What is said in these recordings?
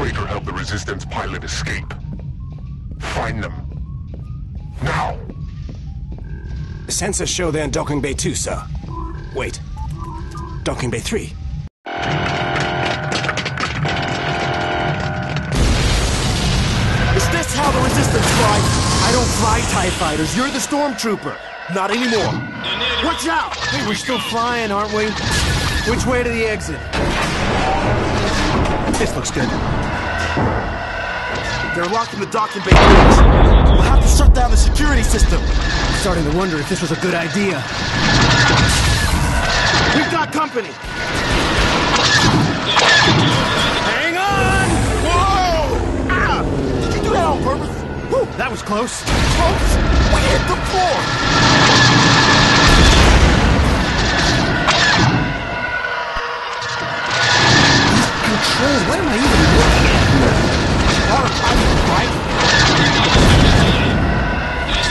Traitor helped the Resistance pilot escape. Find them. Now! The sensors show they're in docking bay 2, sir. Wait. Docking bay 3. I TIE fighters. You're the Stormtrooper. Not anymore. Watch out! Hey, we're still flying, aren't we? Which way to the exit? This looks good. They're locked in the docking bay bridge. We'll have to shut down the security system. Starting to wonder if this was a good idea. We've got company. Hang on! Whoa! Ah! Did you do that on purpose? That was close. close. We hit the floor. Controls, what am I even looking at? Our pilot, right? This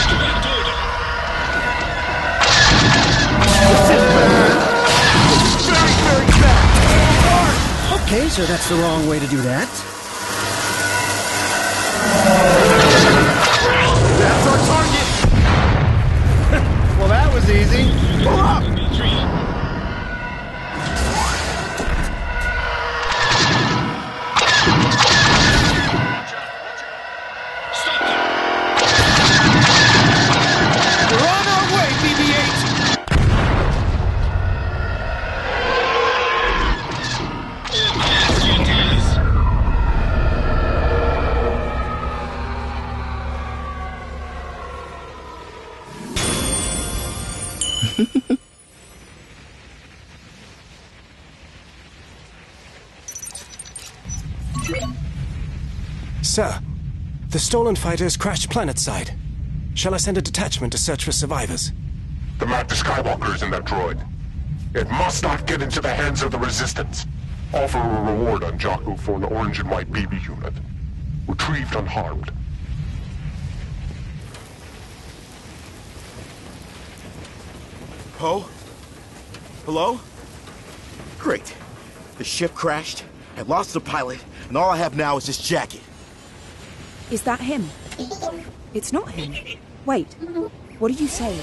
is bad. Very, very bad. Okay, so that's the wrong way to do that. Easy. Pull up. The stolen fighters crashed planetside. Shall I send a detachment to search for survivors? The map to Skywalker is in that droid. It must not get into the hands of the Resistance. Offer a reward on Jakku for an orange and white BB unit. Retrieved unharmed. Poe? Hello? Great. The ship crashed. I lost the pilot, and all I have now is this jacket. Is that him? It's not him. Wait, what are you saying?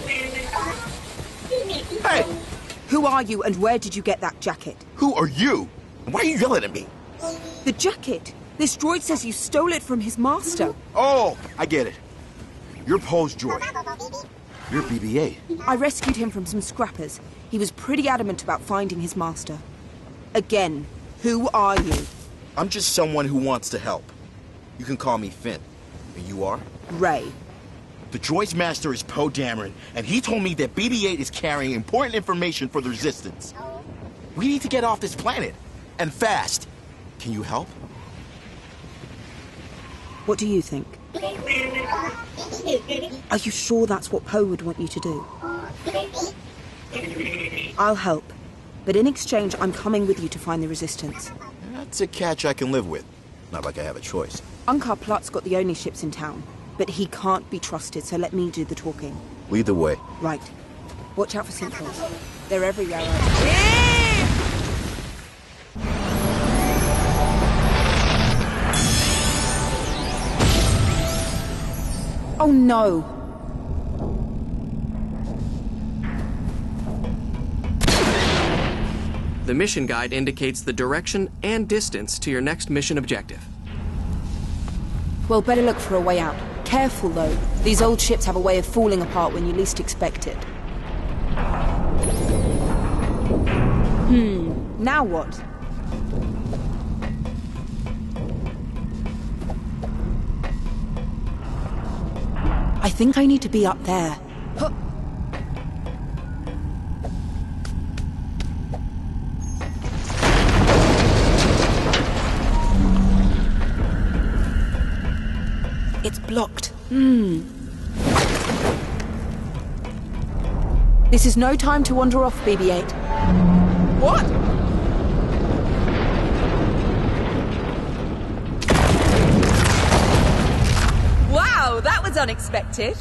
Hey! Who are you and where did you get that jacket? Who are you? Why are you yelling at me? The jacket! This droid says you stole it from his master. Oh, I get it. You're Poe's droid. You're BB-8. I rescued him from some scrappers. He was pretty adamant about finding his master. Again, who are you? I'm just someone who wants to help. You can call me Finn. And you are? Rey. The droid's master is Poe Dameron, and he told me that BB-8 is carrying important information for the Resistance. We need to get off this planet, and fast. Can you help? What do you think? Are you sure that's what Poe would want you to do? I'll help. But in exchange, I'm coming with you to find the Resistance. That's a catch I can live with. Not like I have a choice. Unkar Plutt's got the only ships in town, but he can't be trusted, so let me do the talking. Lead the way. Right. Watch out for Centrals. They're everywhere. Right? Oh no! The mission guide indicates the direction and distance to your next mission objective. Well, better look for a way out. Careful though. These old ships have a way of falling apart when you least expect it. Hmm. Now what? I think I need to be up there. Huh. locked. Hmm. This is no time to wander off, BB-8. What? Wow, that was unexpected.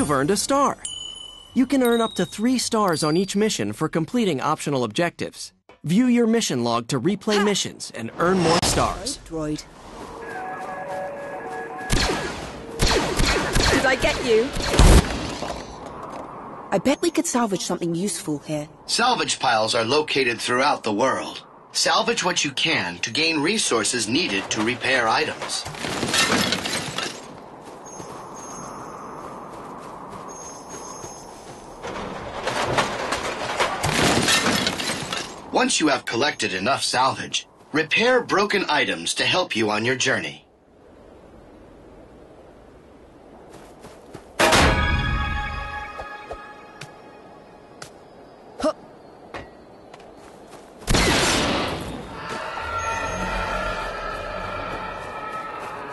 You've earned a star. You can earn up to three stars on each mission for completing optional objectives. View your mission log to replay missions and earn more stars. Droid. Did I get you? I bet we could salvage something useful here. Salvage piles are located throughout the world. Salvage what you can to gain resources needed to repair items. Once you have collected enough salvage, repair broken items to help you on your journey.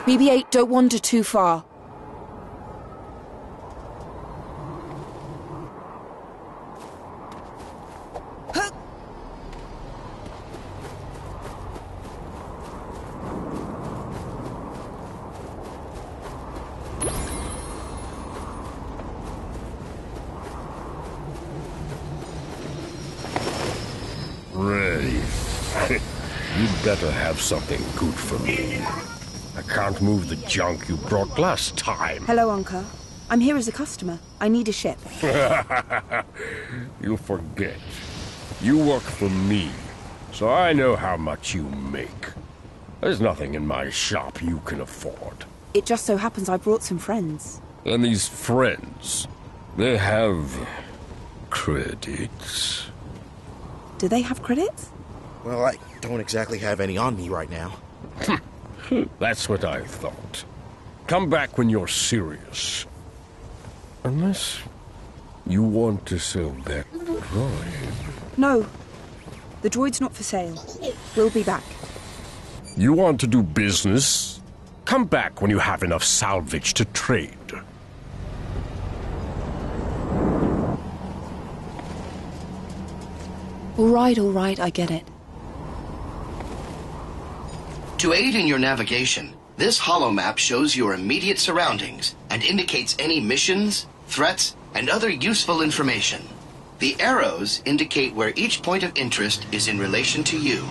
BB-8, don't wander too far. Have something good for me. I can't move the junk you brought last time. Hello, Unkar. I'm here as a customer. I need a ship. you forget. You work for me, so I know how much you make. There's nothing in my shop you can afford. It just so happens I brought some friends. And these friends, they have credits. Do they have credits? Well, I don't exactly have any on me right now. That's what I thought. Come back when you're serious. Unless you want to sell that droid. No. The droid's not for sale. We'll be back. You want to do business? Come back when you have enough salvage to trade. All right, all right, I get it. To aid in your navigation, this holomap shows your immediate surroundings and indicates any missions, threats, and other useful information. The arrows indicate where each point of interest is in relation to you.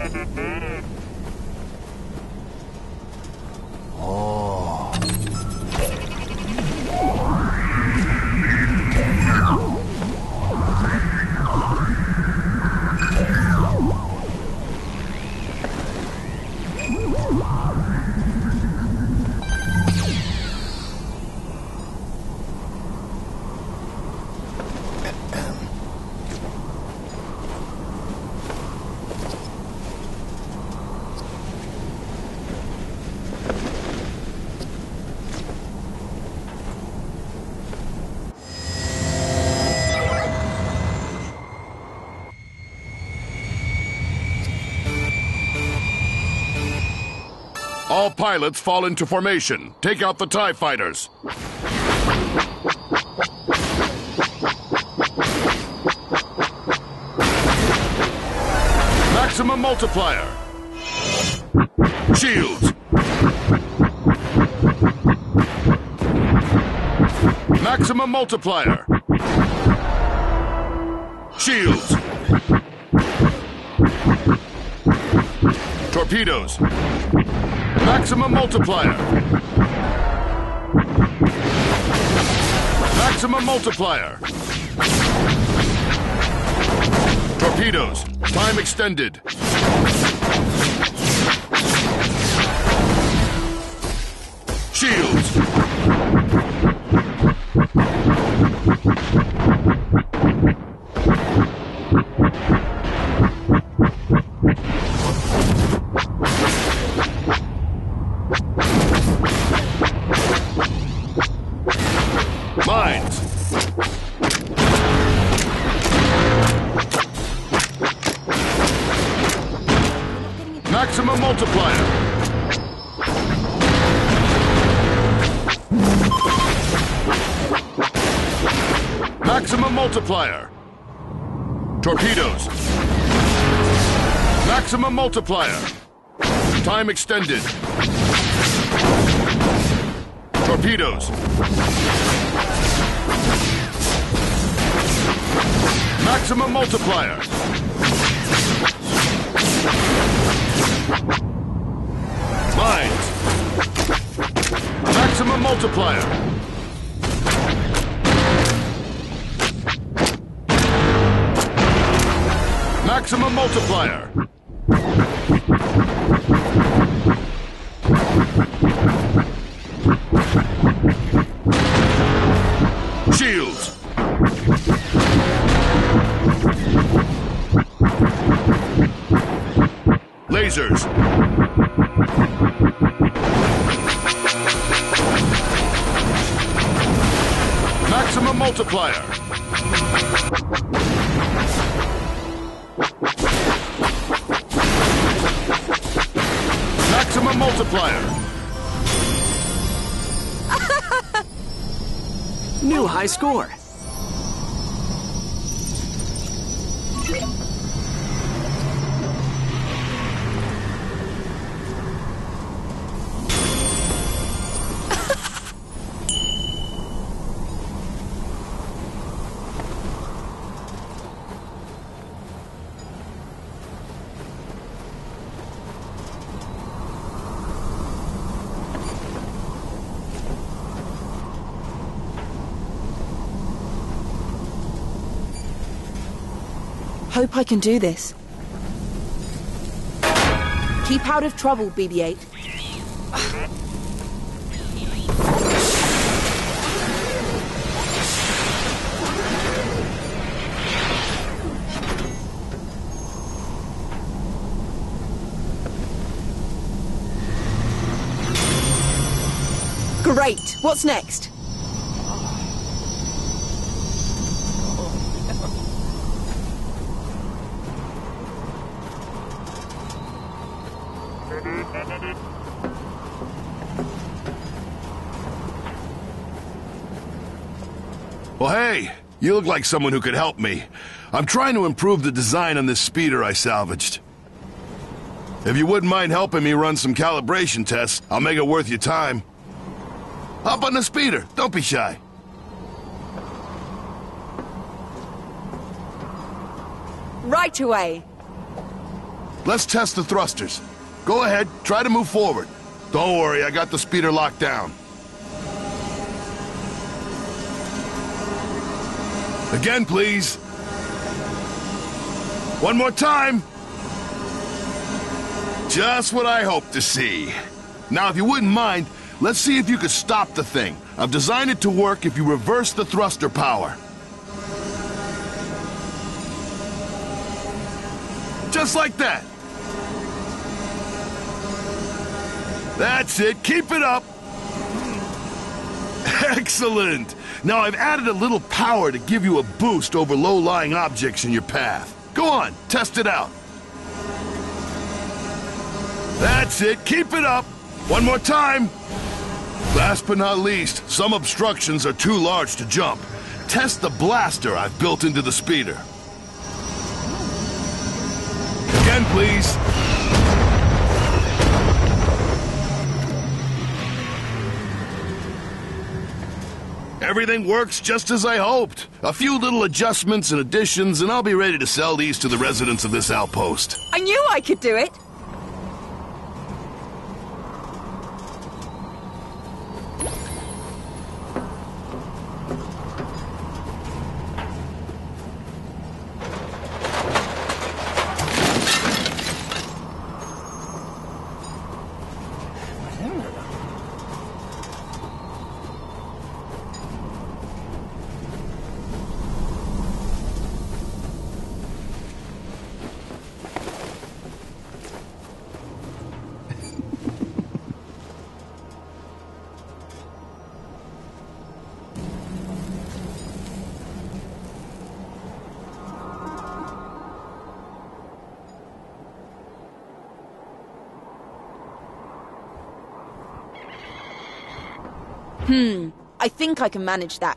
Ha ha ha! All pilots fall into formation. Take out the TIE fighters. Maximum multiplier. Shields. Maximum multiplier. Shields. Torpedoes. Maximum multiplier. Maximum multiplier. Torpedoes. Time extended. Shields. Multiplier. Torpedoes. Maximum multiplier. Time extended. Torpedoes. Maximum multiplier. Mines. Maximum multiplier. Maximum multiplier. Shields. Lasers. Maximum multiplier. Maximum multiplier. New high score. I hope I can do this. Keep out of trouble, BB-8. Great. What's next? Well, hey, you look like someone who could help me. I'm trying to improve the design on this speeder I salvaged. If you wouldn't mind helping me run some calibration tests, I'll make it worth your time. Hop on the speeder. Don't be shy. Right away. Let's test the thrusters. Go ahead, try to move forward. Don't worry, I got the speeder locked down. Again, please. One more time. Just what I hope to see. Now, if you wouldn't mind, let's see if you could stop the thing. I've designed it to work if you reverse the thruster power. Just like that. That's it. Keep it up. Excellent. Now I've added a little power to give you a boost over low-lying objects in your path. Go on, test it out. That's it. Keep it up. One more time. Last but not least, some obstructions are too large to jump. Test the blaster I've built into the speeder. Again, please. Everything works just as I hoped. A few little adjustments and additions, and I'll be ready to sell these to the residents of this outpost. I knew I could do it. Hmm, I think I can manage that.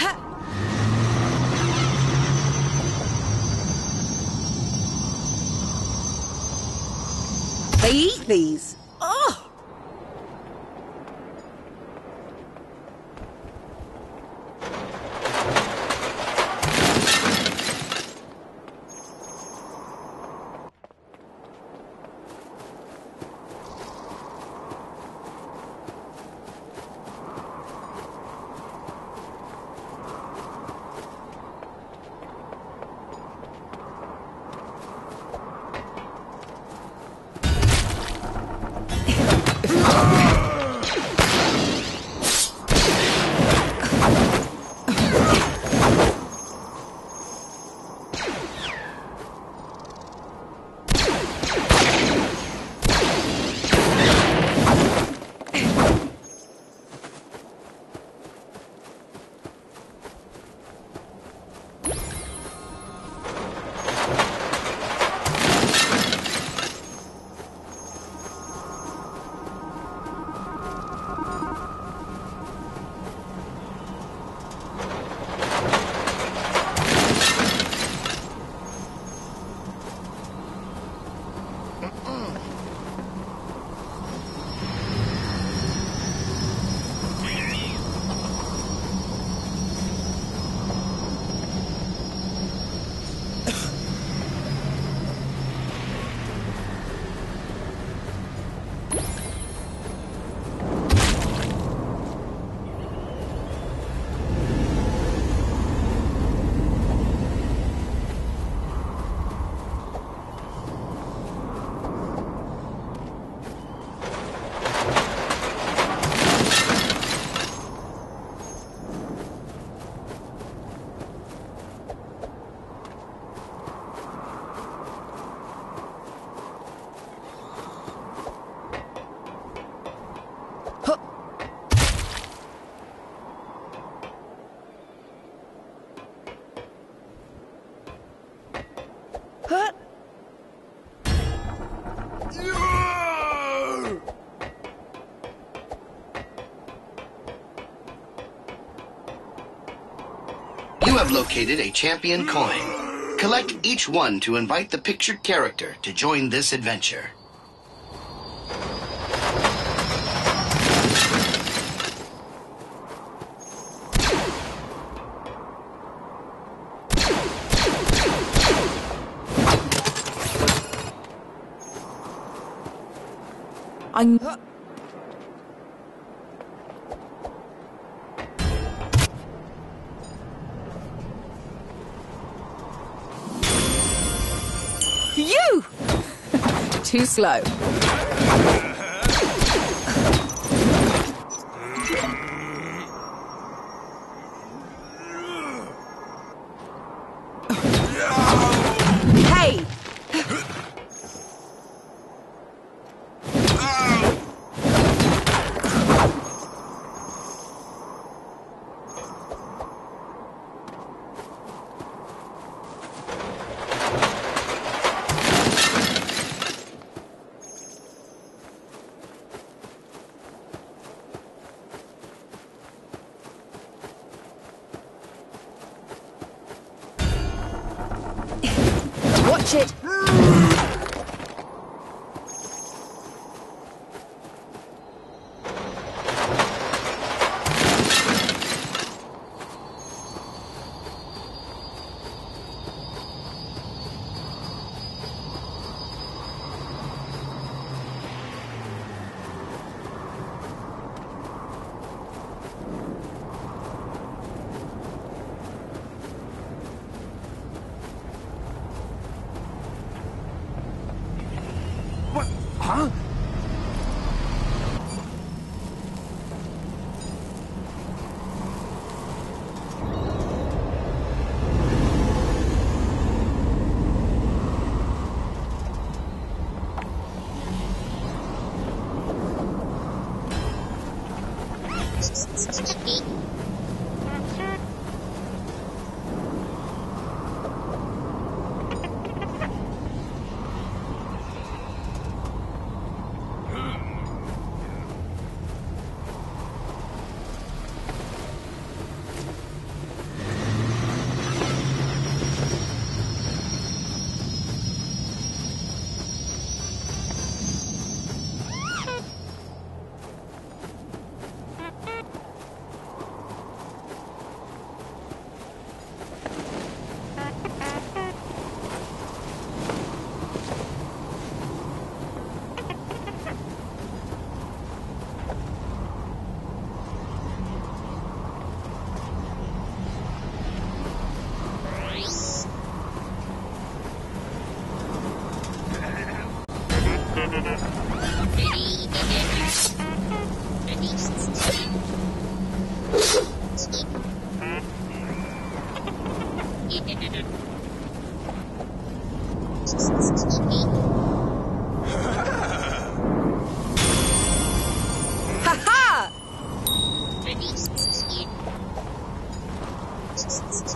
Ha! They eat these. Have located a champion coin. Collect each one to invite the pictured character to join this adventure. Too slow.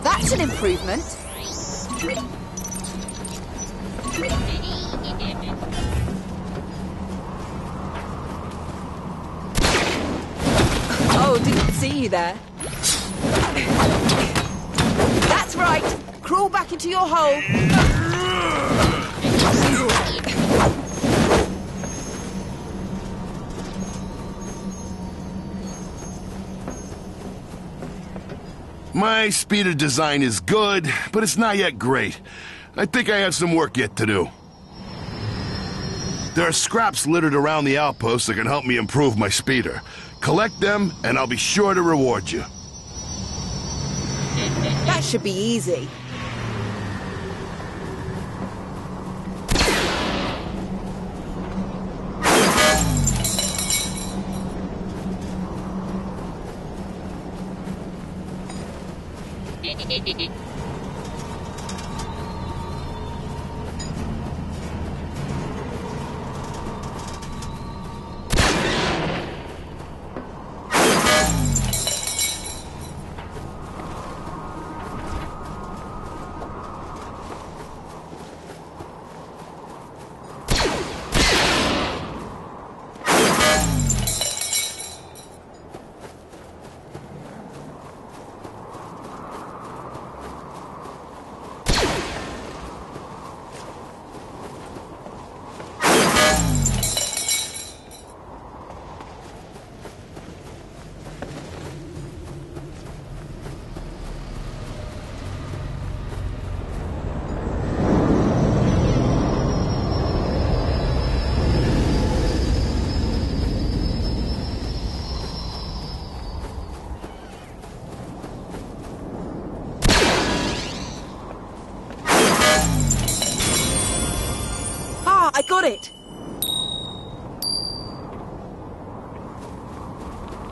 That's an improvement. Oh, didn't see you there. That's right. Into your hole. My speeder design is good, but it's not yet great. I think I have some work yet to do. There are scraps littered around the outpost that can help me improve my speeder. Collect them, and I'll be sure to reward you. That should be easy. ってって。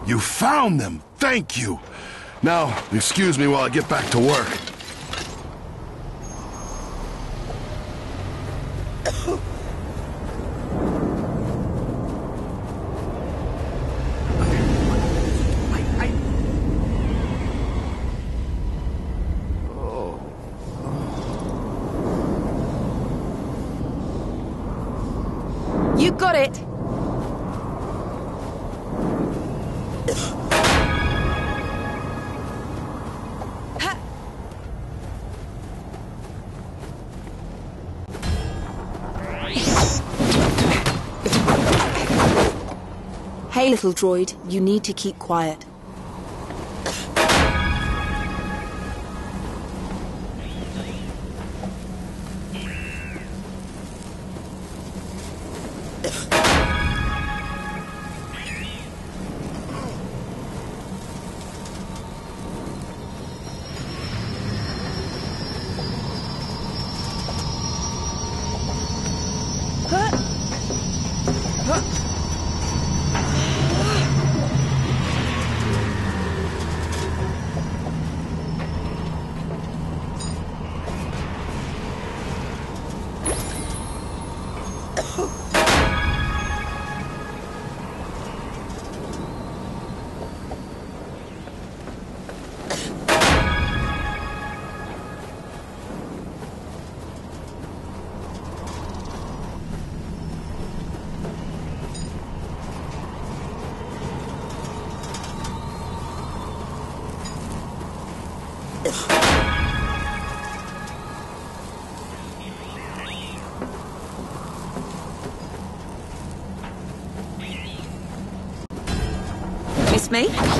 You found them! Thank you! Now, excuse me while I get back to work. Little droid, you need to keep quiet. Me?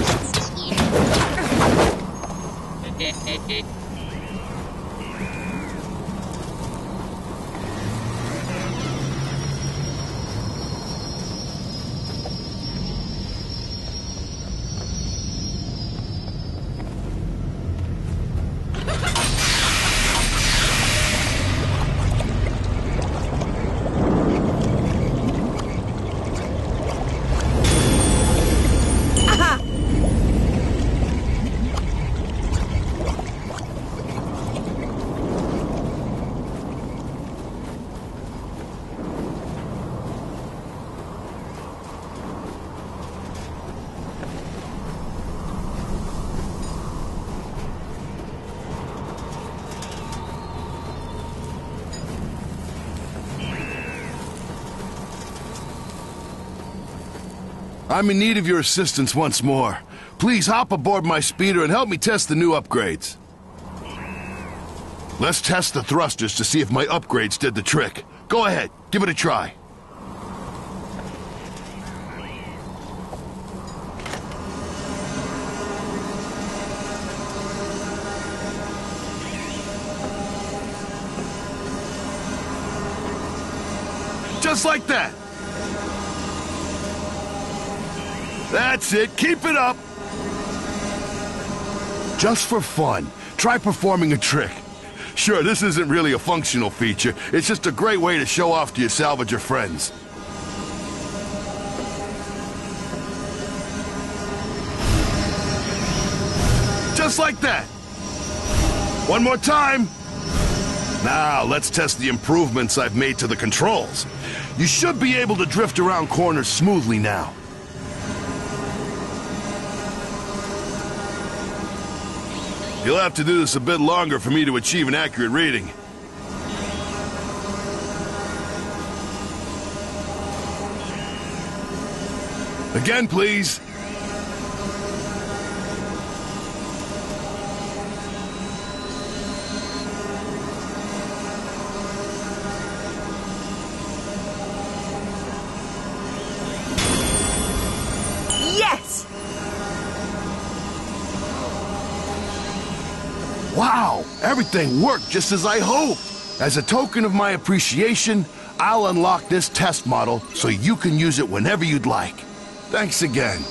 I'm in need of your assistance once more. Please hop aboard my speeder and help me test the new upgrades. Let's test the thrusters to see if my upgrades did the trick. Go ahead, give it a try. Just like that. That's it. Keep it up. Just for fun, try performing a trick. Sure, this isn't really a functional feature. It's just a great way to show off to your salvager friends. Just like that. One more time. Now, let's test the improvements I've made to the controls. You should be able to drift around corners smoothly now. You'll have to do this a bit longer for me to achieve an accurate reading. Again, please. thing worked just as I hoped. As a token of my appreciation, I'll unlock this test model so you can use it whenever you'd like. Thanks again.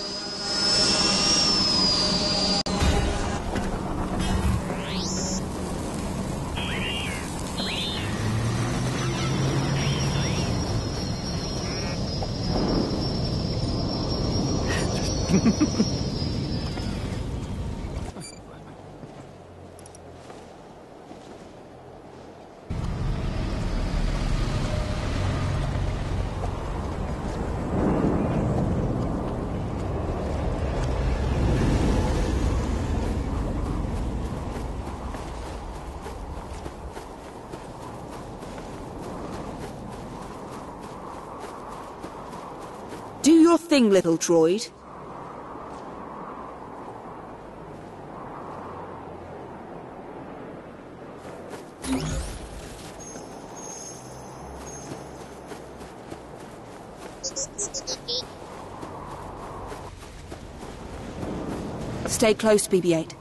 thing, little droid. Stay close, BB-8.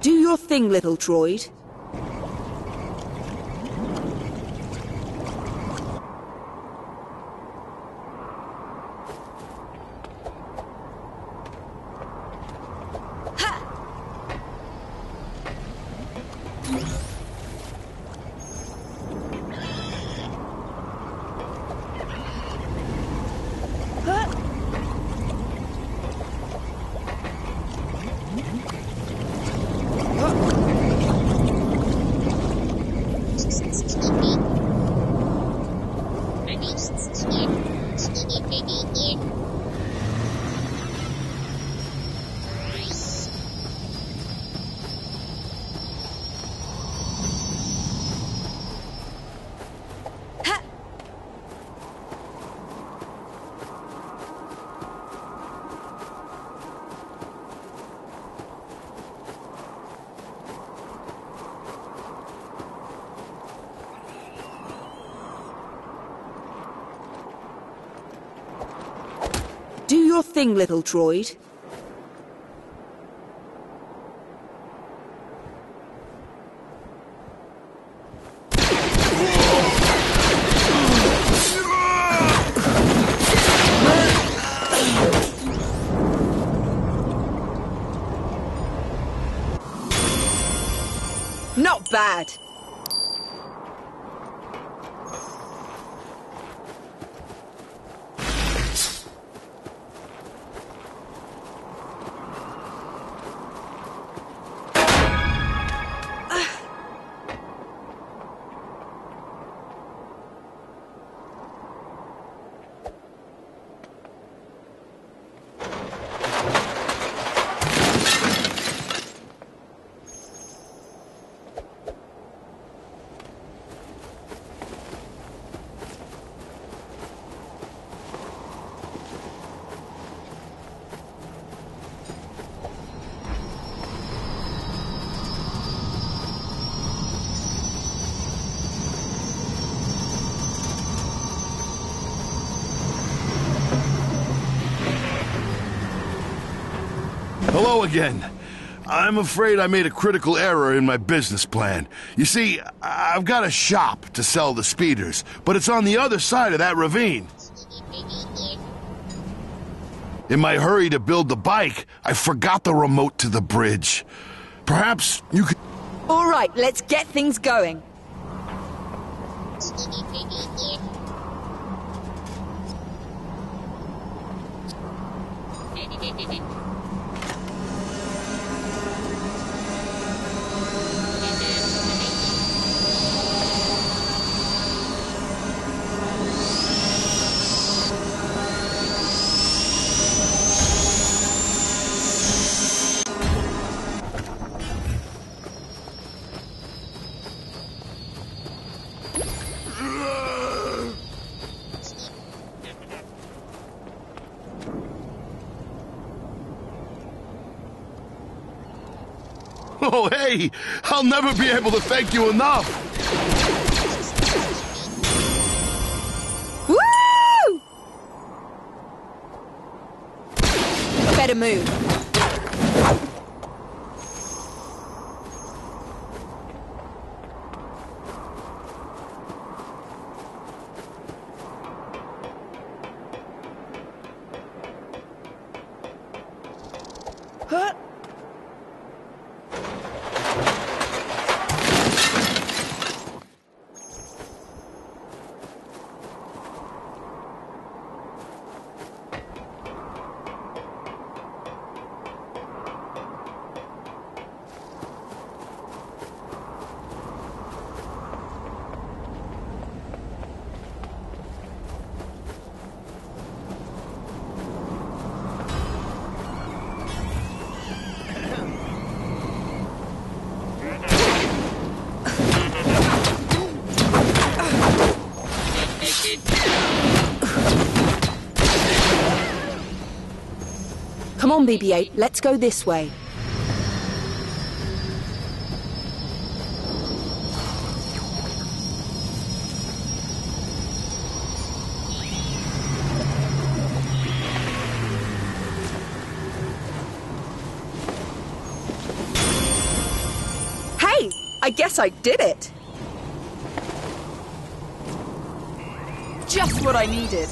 Do your thing, little droid. Do your thing, little droid. Again. I'm afraid I made a critical error in my business plan. You see, I've got a shop to sell the speeders, but it's on the other side of that ravine. In my hurry to build the bike, I forgot the remote to the bridge. Perhaps you could. All right, let's get things going. Oh, hey, I'll never be able to thank you enough. Woo! Better move. Come on, BB-8, let's go this way. Hey, I guess I did it. Just what I needed.